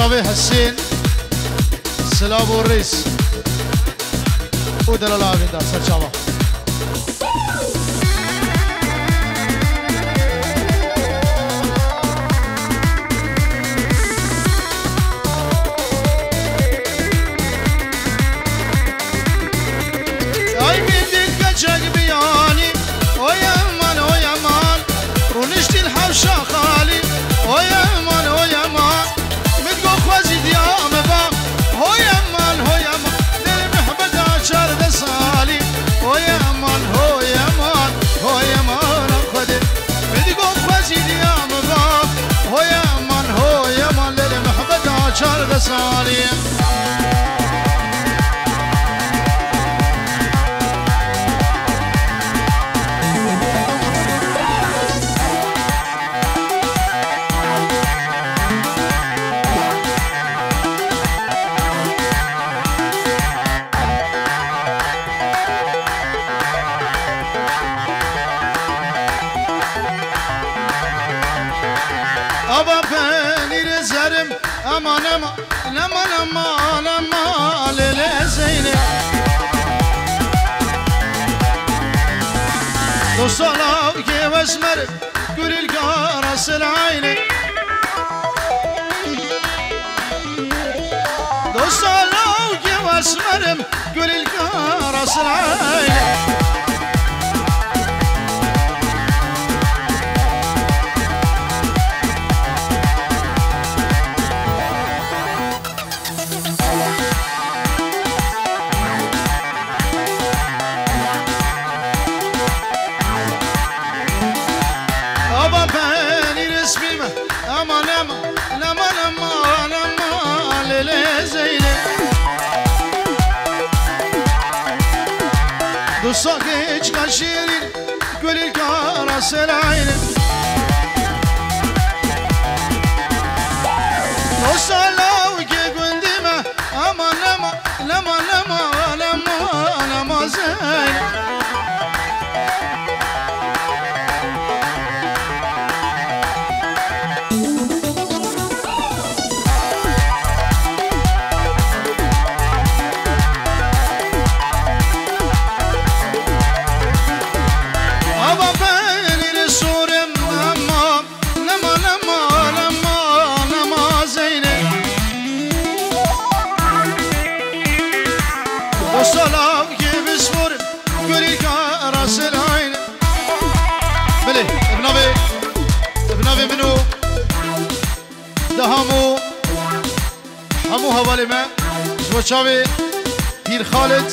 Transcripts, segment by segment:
چاوه حسین سلاب و ریس. او دلالا آوین Of a pen. lama lama lama lama lama lele Zeynep وصلوا واسمر قول القارص العيني وصلوا واسمر قول القارص العيني Yaşın aynı Noşalav ki gündime Aman aman aman aman aman aman aman زوچاوی پیر خالد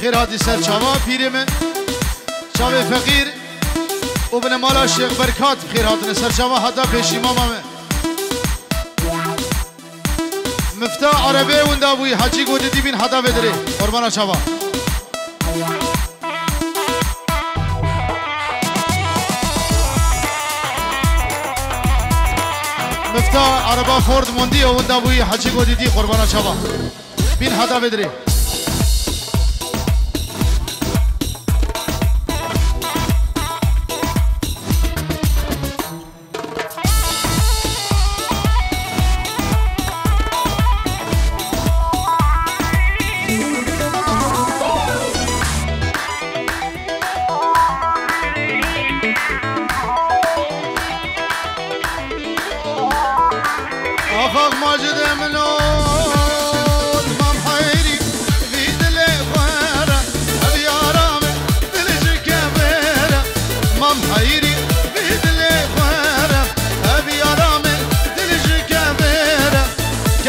خیر سر چاوا پیری من شاوی فقیر و بن مالا شیخ برکات هاتن سر شما حدا پیش امامه مفتا عربه وندا بوی حجی گودی دی بین حدا بدری قربانا شوا مفتا عربا فورد موندی و وندا بوی حجی گودی دی قربانا شوا بین حدا بدری.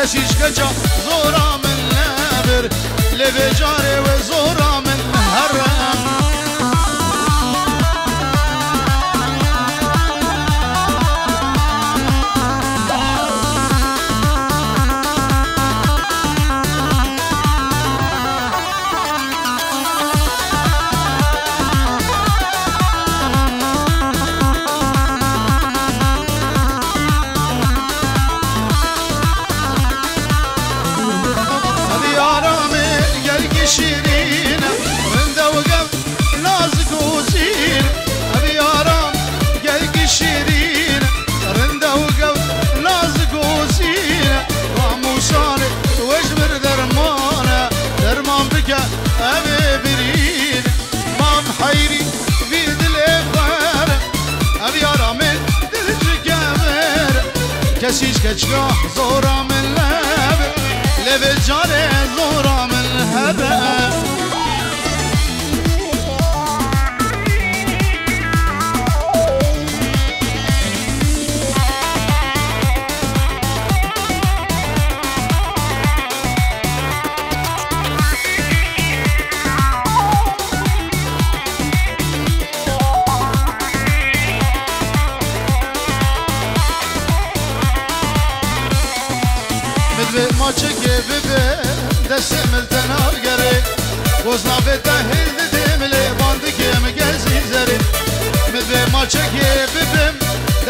كشيش كجا زورا من لابر لبجاري وزورا من هرم Let's go.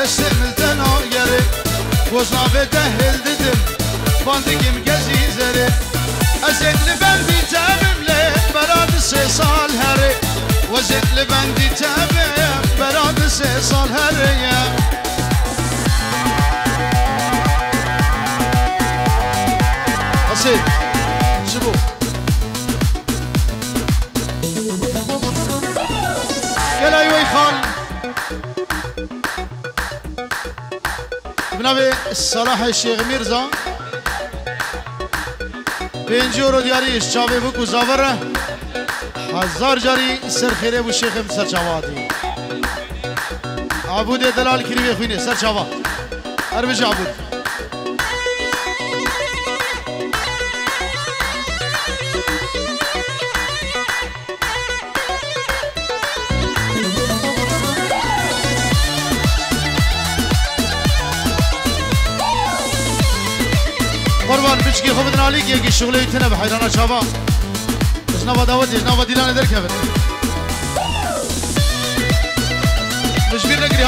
دست ملتن آگره وزنا به تحیل دیدیم باند که مگزی زره از ادل بندی تبیم لی براد سه سال هره بنابي صلاح الشيخ ميرزا پنجورو دیاریش چاوه بکو زاوره هزار جاری سر خیره بو شیخم سر چاواتی عبود دلال کری بخوینه سر چاوا هر بجا عبود بچکی خوب دنالی که یکی شغلی ایتنه به حیرانا چابا جنابا داود جنابا دیلان در کبر مشبیر نگری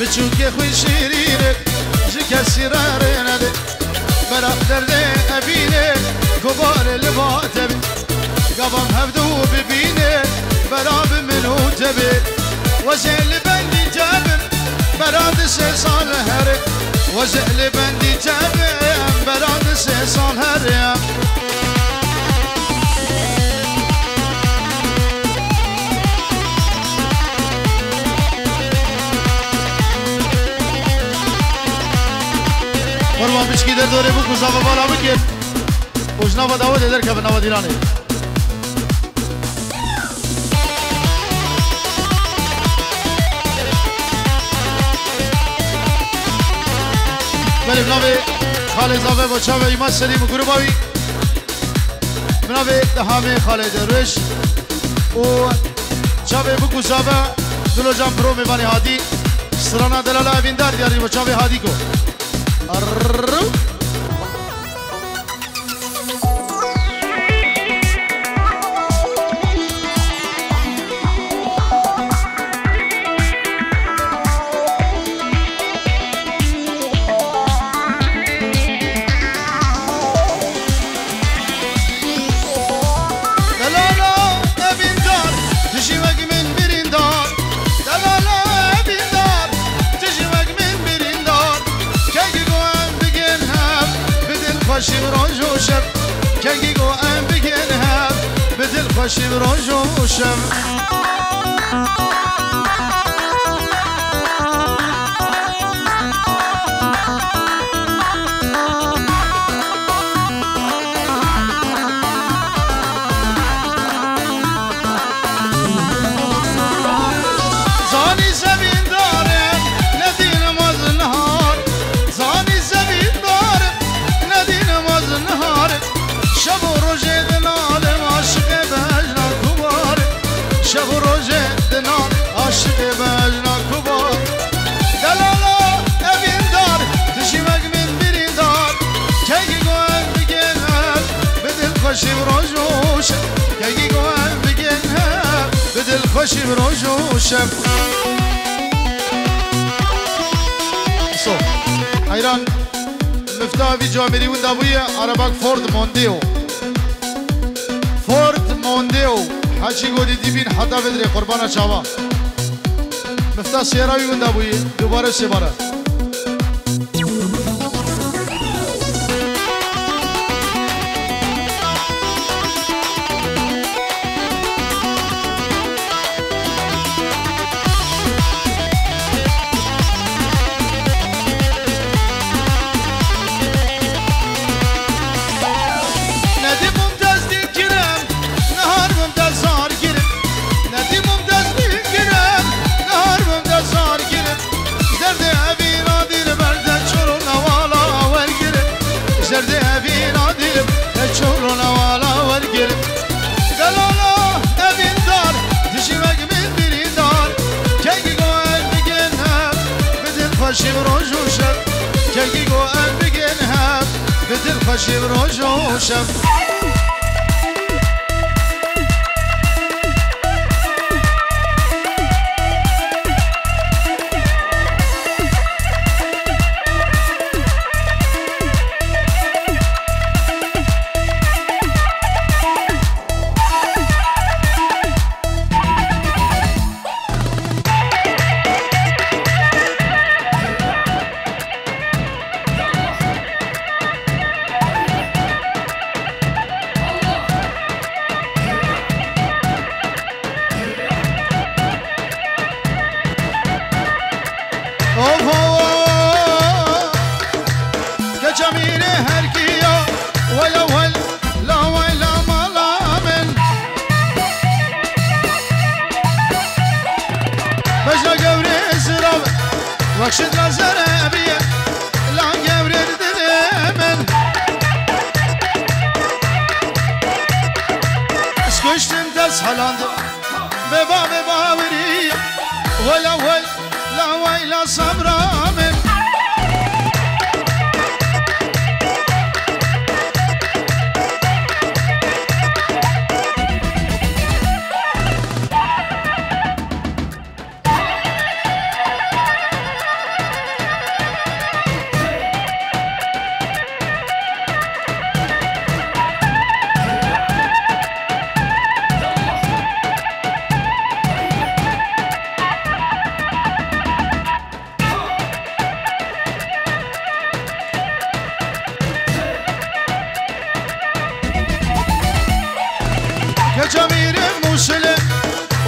بچو که خوی شیرینه جی کسی را رنده. برا درده ابینه کبار لباته بی قبم هفدو ببینه براب منو تبه وزل بندی تبم براد سه سال هره وزل بندی تبم براد سه سال هره قربان بچکی در دوره بکو زاوه بالا بکر وجنا و داود در که به نوا بله بنابه خالد زاوه با چاوه ایما سلیم و گروباوی بنابه دهامه خالد روش و چاوه بکو زاوه دلو جان پرو میبانی هادی سرانا دلالا خوشی روش و شب سو حیران مفتاوی جامری و دابوی عربک فورد موندیو فورد موندیو حچی گودی دیبین حتا بدره قربان چاوا مفتا سیراوی و دابوی دوباره سه خوشی روش و Oh,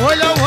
Olha o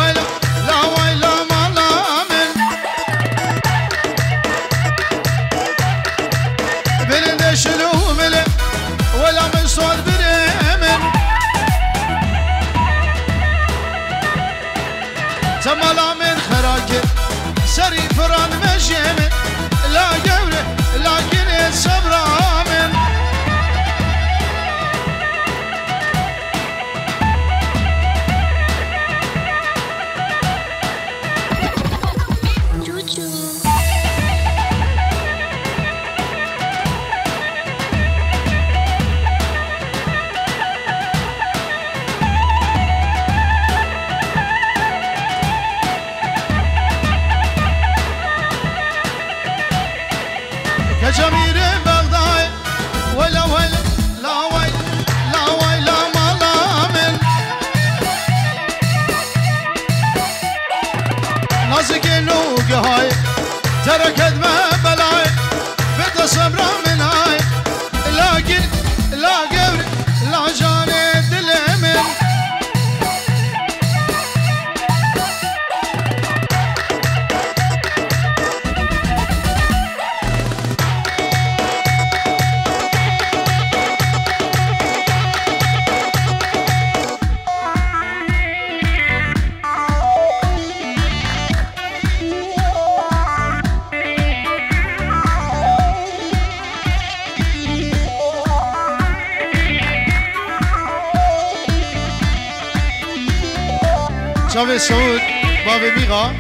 سعود باب ميغا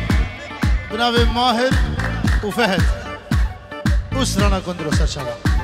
بناوي ماهر وفهد أسرنا كندروس إن شاء الله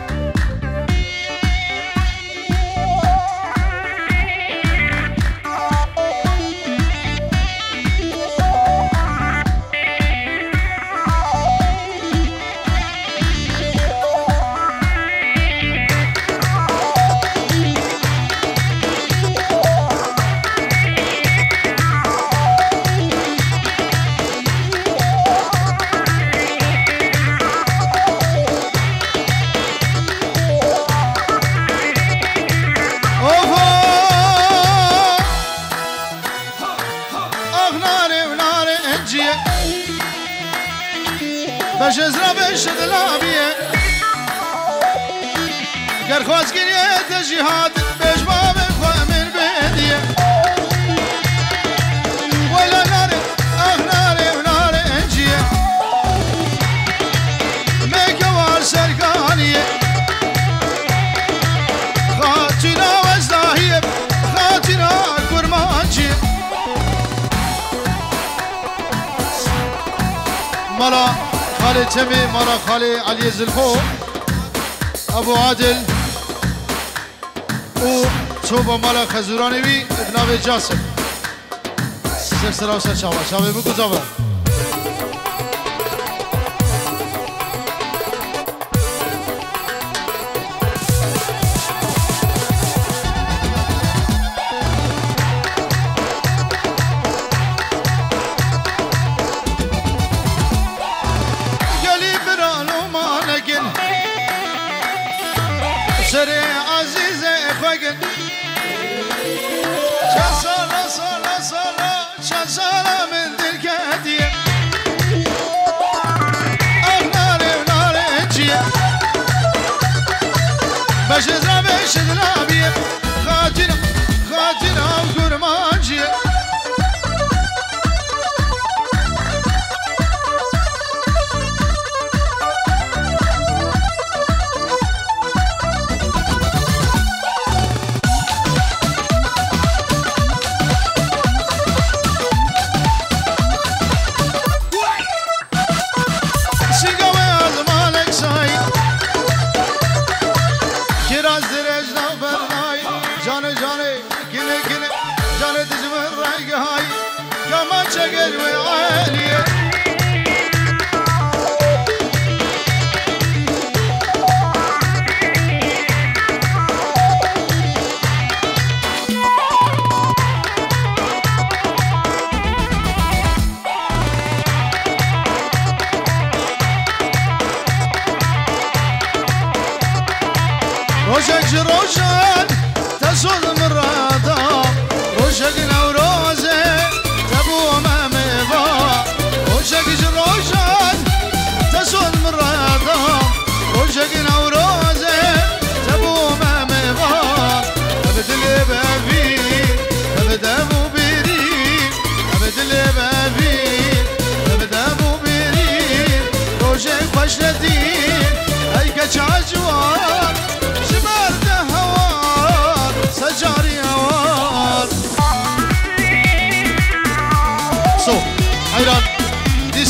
جزرا بشد لابیه گر خواست گریه تجیهات بش باب خواه من بدیه ویلا ناره اخ ناره ناره انجیه میکوار سرگانیه خاطینا وزداهیه خاطینا کرمانجیه مالا خاله چمی مارا خاله علی زلفو. ابو عادل او چوب مالا خزورانوی ابناوی جاسم. سر سراو سر چاوا چاوه koyun. Çasala sala sala çasala mendir kediye. Avnare avnare ciye. Beşedra beşedra. روشك روشك تسود مرادا روشك نوروزي تبو ما ميبا روشك روشك تسود مرادا روشك نوروزي تبو ما ميبا أبدل بابي أبد مو بيري. أبدل بابي أبدا مو بيري. روشك فشلتي هيك عجوان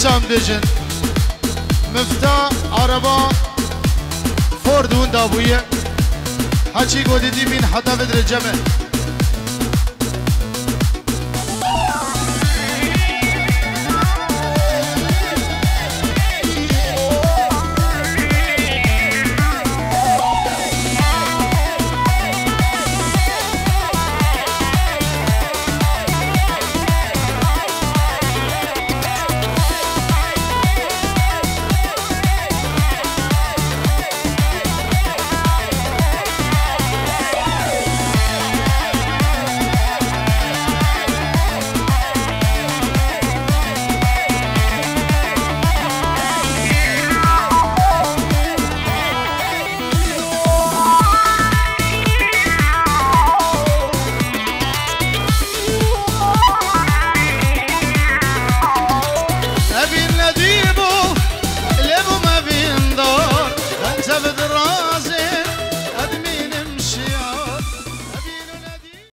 ديسام ديجن مفتاح عربا فورد وندا ابويا حكي قودي دي مين حتى بدر الجمل